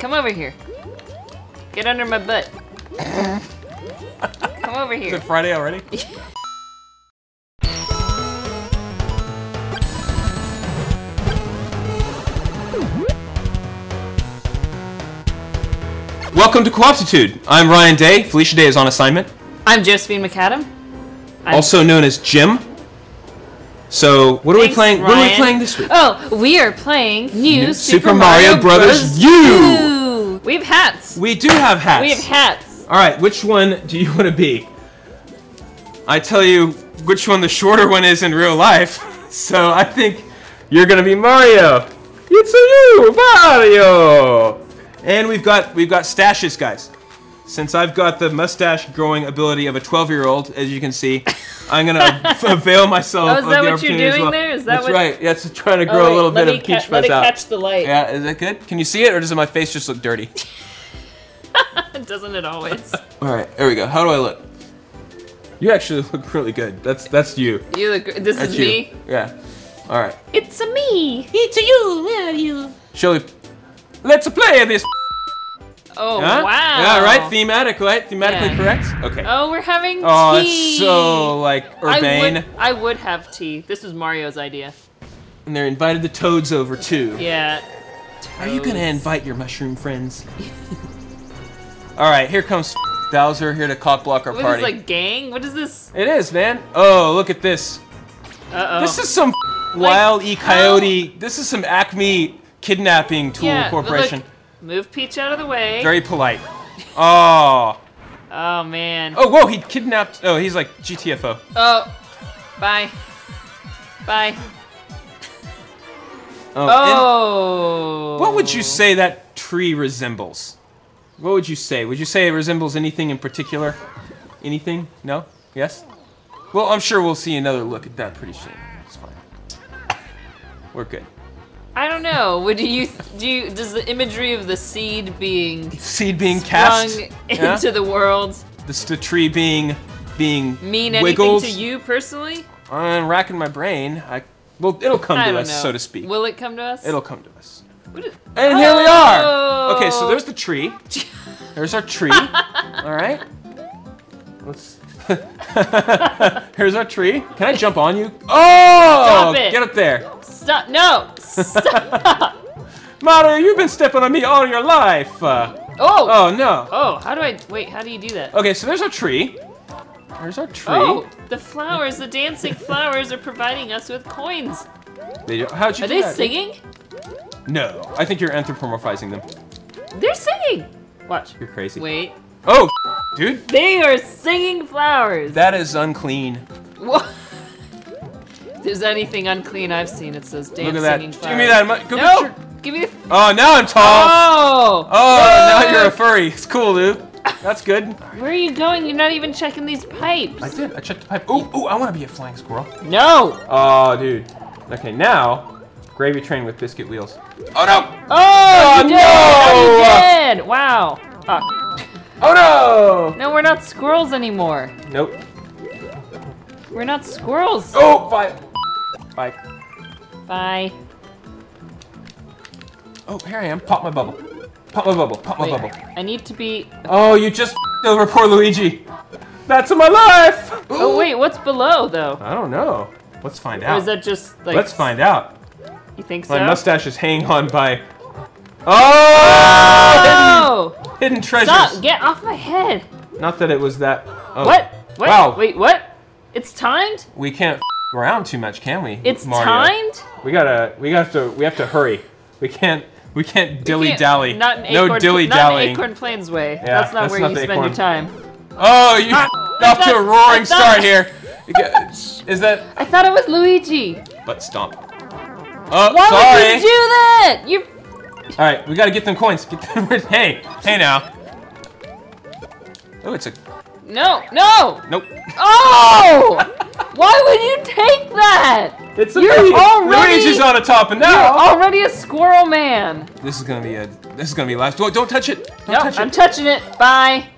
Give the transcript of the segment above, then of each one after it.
Come over here. Get under my butt. Come over Is here. it Friday already? Welcome to Cooptitude. I'm Ryon Day. Felicia Day is on assignment, I'm Josephine McAdam. I'm- also known as Jim. So, what are we Thanks, playing? What are we playing this week? Oh, we are playing new, New Super, Mario, Bros. U. U. We have hats. We do have hats. We have hats. All right, which one do you want to be? I tell you which one the shorter one is in real life. So I think you're gonna be Mario. It's a you, Mario. And we've got we've got stashes, guys. Since I've got the mustache growing ability of a 12-year-old, as you can see, I'm gonna avail myself Oh, is of that the what you're opportunity doing well. there? Is that That's what- right. Yeah, it's trying to Oh, grow wait, a little bit me of ca- peach let fuzz it out. catch the light. Yeah, is that good? Can you see it, or does my face just look dirty? Doesn't it always? All right, there we go. How do I look? You actually look really good. That's that's you. You look. This That's is you. me. Yeah. All right. It's a me. It's a you. Where are you. Shall we? Let's play this. Oh Huh? wow. Yeah. Right. Thematic. Right. Thematically Yeah. correct. Okay. Oh, we're having tea. Oh, it's so like urbane. I would, I would have tea. This was Mario's idea. And they're invited the toads over too. Yeah. Are you gonna invite your mushroom friends? All right. Here comes Bowser here to cock block our What is party. this, like gang? What is this? it is, man. Oh, look at this. Uh oh. This is some wild e coyote. This is some Acme kidnapping tool yeah, corporation. Look, move Peach out of the way. Very polite. Oh. oh man. Oh, whoa, he kidnapped. Oh, he's like GTFO. Oh. Bye. Bye. Oh. Oh. what would you say that tree resembles? What would you say? Would you say it resembles anything in particular? Anything? No? Yes? Well, I'm sure we'll see another look at that pretty soon. It's fine. We're good. I don't know. Would you do? You, does the imagery of the seed being Seed being cast. yeah? into the world This the tree being being mean anything to you personally? I'm racking my brain. I well, it'll come I to us, know. so to speak. Will it come to us? It'll come to us. Is- And here we are. Oh! Okay, so Oh. there's the tree. There's our tree. All right. Let's. Here's our tree. Can I jump on you? Oh! Get up there, Stop! No! Stop! Mario. You've been stepping on me all your life. Uh, oh! oh no. Oh! How do I wait? How do you do that? Okay, so there's our tree. There's our tree. Oh! The flowers, the dancing flowers, are providing us with coins. They- how'd you Are they that? singing? No, I think you're anthropomorphizing them. They're singing. Watch. You're crazy. Wait. Oh, dude, They are singing flowers. that is unclean. What? If there's anything unclean I've seen, it's those damn Look at that. singing Give flowers. me that. Go No! your- Give me the. Oh, now I'm tall. Oh! Oh, now you're a furry. It's cool, dude. That's good. Where are you going? You're not even checking these pipes. I did. I checked the pipe. Ooh, ooh, I want to be a flying squirrel. No! Oh, dude. Okay, now, gravy train with biscuit wheels. Oh, no! Oh, Oh, you did! no! Oh, you did! Wow. Oh. Oh, no! No, we're not squirrels anymore. Nope. We're not squirrels. Oh, five. Five. Bye. Oh, here I am. Pop my bubble. Pop my bubble. Pop my Wait, bubble. I need to be. Oh, you just over poor Luigi. That's my life! Oh wait, what's below though? I don't know. Let's find Or out. is that just like? Let's find out. You think so? My mustache is hanging on by. Oh! Oh! Hidden, hidden treasures. Stop! Get off my head! Not that it was that. Oh. What? What? Wow. Wait, what? It's timed? We can't f- around too much, can we? It's Mario? timed? We gotta. We have to. We have to hurry. We can't. We can't dilly Can't- dally. Not no Acorn, dilly Not dallying. in Acorn Plains way. Yeah, that's not that's where not you spend Acorn. your time. Oh, you Ah, off to a roaring start here. Is that I thought it was Luigi. But stomp? Oh, Why sorry. would you do that? You. All right, we gotta get them coins. Get them. hey, hey now. Oh, it's a No, no! nope. Oh! Why would you take that? It's a You're already- Luigi's on the top, and now You're already a squirrel man. this is gonna be a. This is gonna be last. Don't, don't touch it. Don't No, touch I'm it. touching it. Bye.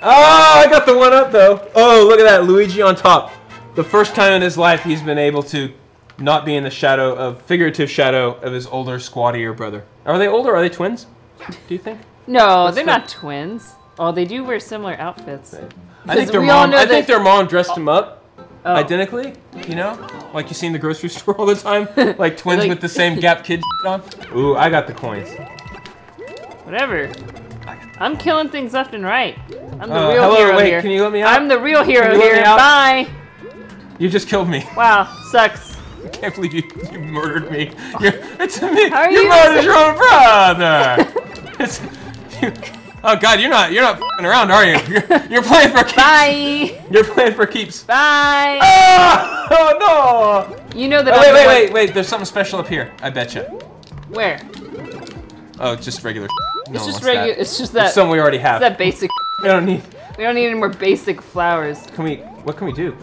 Oh, I got the one up though. Oh, look at that, Luigi on top. The first time in his life he's been able to not be in the shadow of figurative shadow of his older, squattier brother. Are they older? Are they twins? Do you think? No, What's they're the- not twins. Oh, they do wear similar outfits. I think their mom. I think their mom dressed them up Oh. identically. You know, like you see in the grocery store all the time, like twins Like- with the same Gap Kid on. Ooh, I got the coins. Whatever. I'm killing things left and right. I'm the Uh, real hello, hero wait, here. can you let me out? I'm the real hero Can you let here. Bye. You just killed me. Wow, sucks. I can't believe you, you murdered me. You're, it's me. How are you you murdered your own brother. it's, you, oh God, you're not you're not fing around, are you? You're, you're playing for keeps. Bye. You're playing for keeps. Bye. Ah! Oh no! You know that Oh, wait, wait, one- wait, wait. There's something special up here. I bet you. Where? Oh, just regular. No It's just regular. It's just It's that. something we already have. It's that basic. we don't need. We don't need any more basic flowers. Can we? What can we do?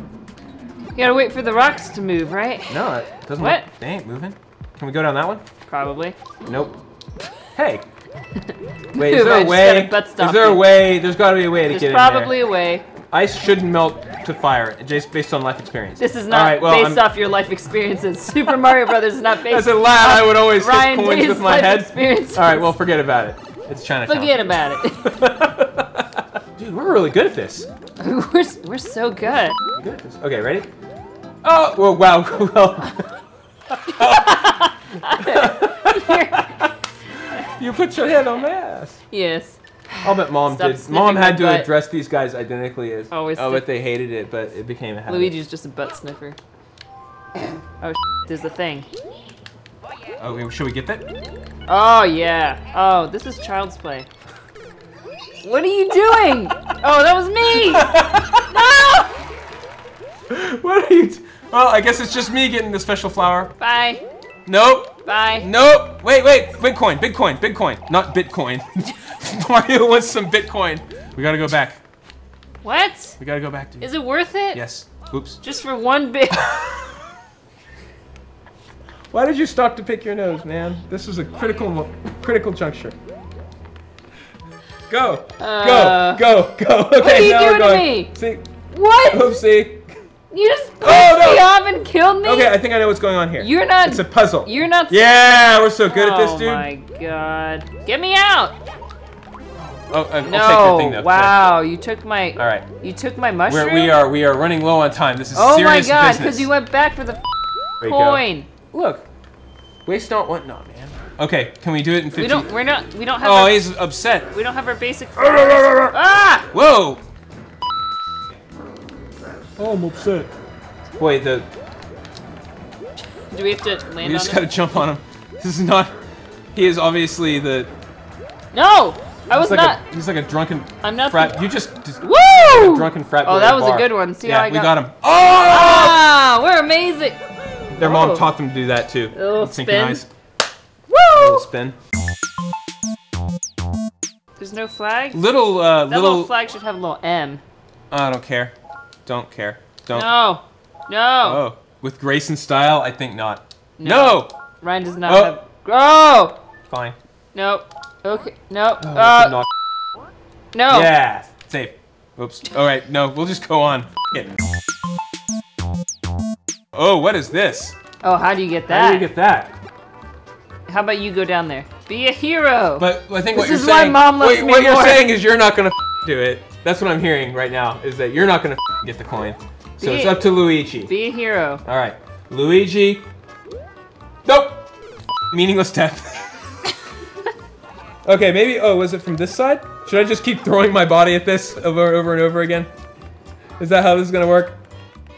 You gotta wait for the rocks to move, right? No, it doesn't. What? Look, they ain't moving. Can we go down that one? Probably. Nope. Hey. Wait, is there a way? Is there a way? There's got to be a way to get it. There's probably a way. Ice shouldn't melt to fire, just based on life experience. This is not right, well, based I'm- off your life experiences. Super Mario Brothers is not based As a lad, I would always Ryon hit coins Day's with my life head. experiences. All right, well, forget about it. It's Chinatown. Forget about it. Dude, we're really good at this. we're, we're so good. We're good at this. Okay, ready? Oh, well, wow. Well, you put your head on my ass. yes. I'll bet mom Stop did. Mom had to butt. address these guys identically as. Always oh, sniff- oh, but they hated it, but it became a habit. Luigi's just a butt sniffer. Oh, there's a thing. Oh, should we get that? Oh, yeah. Oh, this is child's play. What are you doing? Oh, that was me! No! what are you? Well, I guess it's just me getting the special flower. Bye. Nope. Bye. Nope. Wait, wait. Bitcoin. Bitcoin. Bitcoin. Not Bitcoin. Mario wants some Bitcoin. We gotta go back. What? We gotta go back, dude. Is it worth it? yes. Oops. Just for one bit? Why did you stop to pick your nose, man? This is a critical, critical juncture. Go. Uh, go. Go. Go. Okay. are you now doing we're to going. me? See. what? Oopsie. You just Oh, no. me off and killed me? Okay, I think I know what's going on here. You're not. It's a puzzle. You're not. Yeah, we're so good at this, dude. oh my god. Get me out! Oh, I'll take No. your thing though. wow, you took my. All right. You took my mushroom. We're, we are we are running low on time. This is Oh my god, because you went back for the There you go. coin. Look, waste not want not, man. Okay, can we do it in 50? We don't. We're not. We don't have. Oh, our, he's upset. we don't have our basic. ah! Whoa! Oh, I'm upset. Boy, the Do we have to land we on just gotta jump on him. This is not. He is obviously the. No, I was like not. A, he's like a drunken I'm not. frat. the- You just, just Woo! drunken frat. Oh, that at was a good one. See yeah, how I we got- got him. Oh! Ah, we're amazing. Their mom Oh. taught them to do that too. A little spin. A little Woo! spin. There's no flag. Little, uh, That little. little flag should have a little M. I don't care. Don't care. Don't. No, no. Oh, with grace and style, I think not. No. Ryon does not Oh. have. Oh! Fine. Nope. Okay. Nope. Oh, uh, no. Yeah. Safe. Oops. All right. No, we'll just go on. It. Oh, what is this? Oh, how do you get that? How do you get that? How about you go down there? Be a hero. But I think what This you're is why. Mom loves what, me what you're saying is you're not gonna do it. That's what I'm hearing right now. Is that you're not gonna get the coin. So Be- it's up to Luigi. Be a hero. All right, Luigi. Nope. Meaningless death. okay, maybe. Oh, was it from this side? Should I just keep throwing my body at this over and over and over again? Is that how this is gonna work?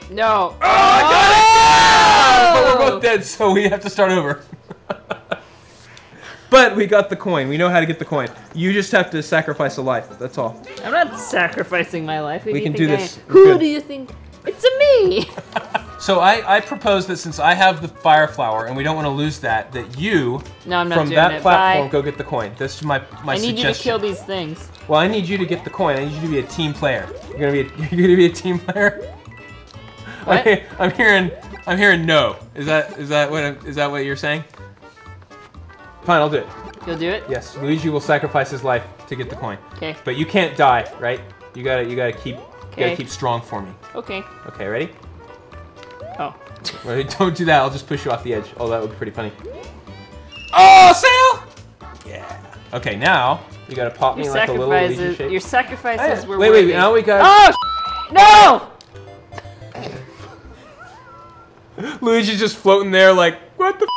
No. Oh, I got it! Oh! But we're Oh! both dead, so we have to start over. but we got the coin. We know how to get the coin. You just have to sacrifice a life. That's all. I'm not sacrificing my life. Who We do you can think do I this. am? Who good. do you think? It's a me. So I, I propose that since I have the fire flower and we don't want to lose that, that you No, I'm not from doing that it. platform Bye. go get the coin. That's my my I need suggestion. you to kill these things. Well, I need you to get the coin. I need you to be a team player. You're gonna be a, you're gonna be a team player. What? I, am hearing I'm hearing no. Is that is that what is that what you're saying? Fine, I'll do it. You'll do it? Yes, Luigi will sacrifice his life to get the coin. Okay. But you can't die, right? You gotta you gotta keep you gotta keep strong for me. Okay. Okay, ready? Oh. Ready? Don't do that. I'll just push you off the edge. Oh, that would be pretty funny. Oh, sail! Yeah. Okay, now you gotta pop me like a little Luigi sacrifices, shape. your sacrifices oh, Hey, were wait, worthy. wait, now we got Oh, no! Luigi's just floating there like, what the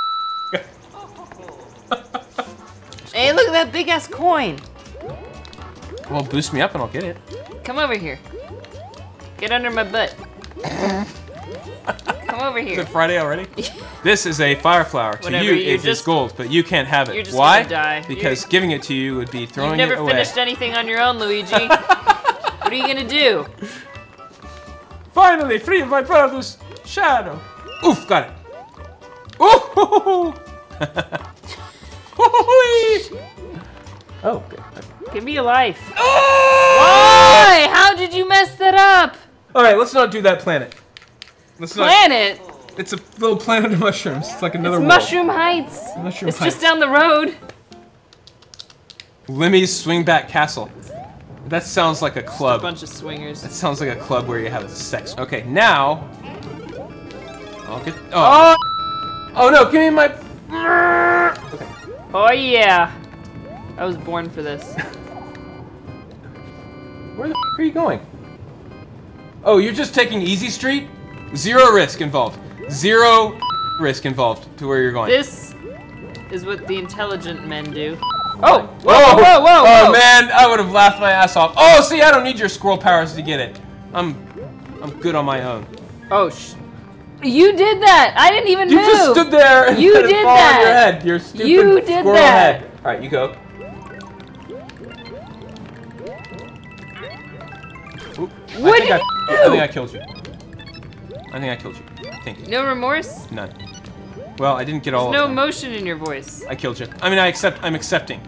Hey, look at that big ass coin. Well, boost me up and I'll get it. Come over here. Get under my butt. Come over Is here. it Friday already? this is a fire flower. To Whatever, you, you're it is just- gold, but you can't have it. Why? gonna die. Because You're- giving it to you would be throwing You've throwing never finished anything on your own, Luigi. what are you gonna do? Finally, free of my brother's shadow. Oof, got it. Ooh! oh, good. Give me a life. Oh! Why? How did you mess that up? All right, let's not do that planet. Let's not. Planet. It's a little planet of mushrooms. It's like another It's world. Mushroom Heights. Mushroom it's Heights. just down the road. Lemmy's Swingback Castle. That sounds like a club. A club. bunch of swingers. That sounds like a club where you have sex. Okay, now. I'll get. Oh. Oh, Oh no! Give me my. Okay. oh yeah. I was born for this. Where the f- are you going? Oh, you're just taking Easy Street? Zero risk involved. Zero risk involved to where you're going. This is what the intelligent men do. Oh! Whoa! Whoa, Whoa! Whoa! Oh whoa. man, I would have laughed my ass off. Oh, see, I don't need your squirrel powers to get it. I'm, I'm good on my own. Oh sh! You did that! I didn't even You move. You just stood there and You let it did fall on your that. head. Your stupid You did squirrel that. head. All right, you go. Oop, What I think did I, you I think I killed you. I think I killed you. I think No remorse. none. Well, I didn't get all No of them. emotion in your voice. I killed you. I mean, I accept. I'm accepting.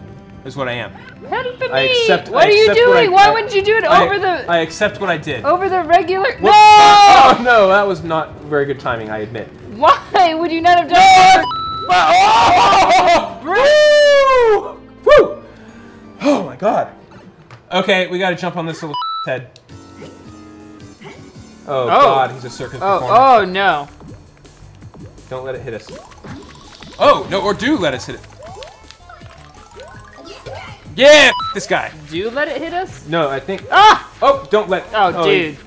Is what I am. Help me! I accept- what I are you accept what I- doing? Why I- wouldn't you do it I- over the I accept what I did. over the regular? What- No! Oh no, that was not very good timing. I admit. Why would you not have done it? Oh! Woo! Woo! Oh my god. Okay, we gotta jump on this little head. Oh, god, he's a circus performer. Oh, oh no. Don't let it hit us. Oh, no, or do let us hit it. Yeah, f- this guy. Do let it hit us? No, I think. Ah! Oh, don't let. Oh, dude.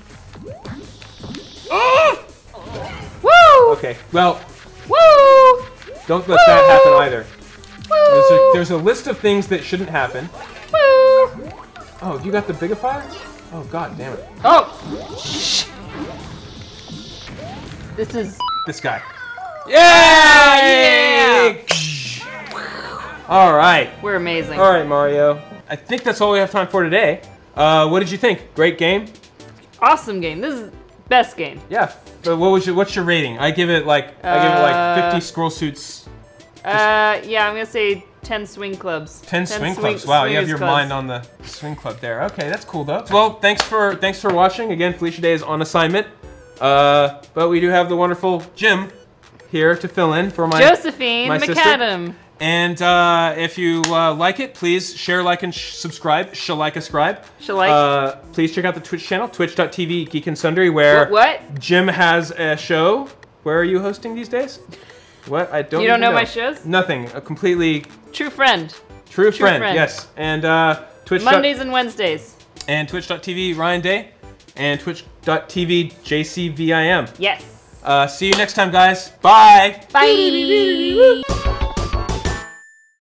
Oh! Woo! Okay, well, Woo! don't let that happen either. There's a, Woo! there's a list of things that shouldn't happen. Woo! Oh, you got the bigifier? Oh, god damn it. Oh! This is. This guy. Yay! All right. We're amazing. All right, Mario. I think that's all we have time for today. Uh, what did you think? Great game? Awesome game. This is best game. Yeah. But what was your what's your rating? I give it like I give it like Uh, 50 scroll suits, Uh, yeah, I'm gonna say 10 swing clubs. 10 swing, clubs. Wow, you have your clubs. mind on the swing club there. Okay, that's cool though. Well, thanks for thanks for watching. Again, Felicia Day is on assignment. Uh, but we do have the wonderful Jim here to fill in for my Josephine my sister? McAdam. And uh, if you uh, like it, please share, like, and sh- subscribe. Shall like, subscribe. Shall like- Uh, please check out the Twitch channel, twitch.tv Geek and Sundry, where What? what? Jim has a show. Where are you hosting these days? What? I don't. You don't even know my shows? Nothing. A completely True friend. true, friend. friend. Yes. And uh, Twitch. Mondays and Wednesdays. and Twitch.tv Ryon Day, and Twitch.tv JCVIM. Yes. Uh, see you next time, guys. Bye. Bye.